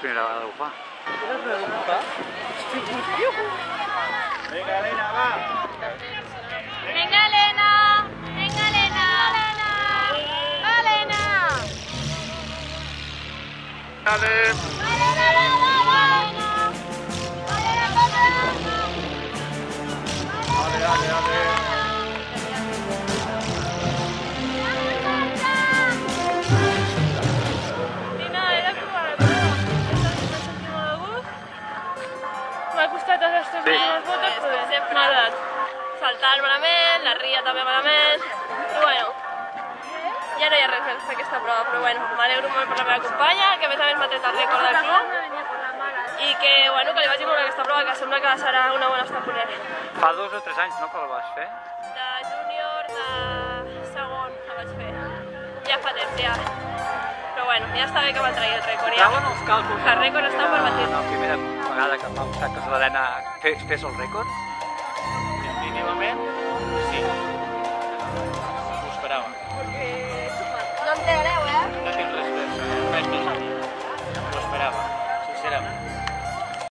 Primera. Venga, Elena, va. Venga, Elena. Venga, Elena. Elena. Elena. Dale. Dale, dale. Aquestes Sí. últimes voltes, però bé, m'ha agradat. Saltar malament, la ria també malament, i bueno, ja no hi ha res més per aquesta prova, però bueno, m'alegro molt per la meva companya, que a més a més m'ha tret el rècord del club, i que, bueno, que li vagi molt aquesta prova, que sembla que serà una bona estamponera. Fa dos o tres anys, no, que el vas fer? De júnior, de segon, la vaig fer. Ja fa temps, ja. Però bueno, ja està bé que m'han traït el rècord, ja. Els càlculs. El rècord està per batir. La primera vegada que m'ha gustat que l'Helena fes, fes el rècord. Mínimament, sí.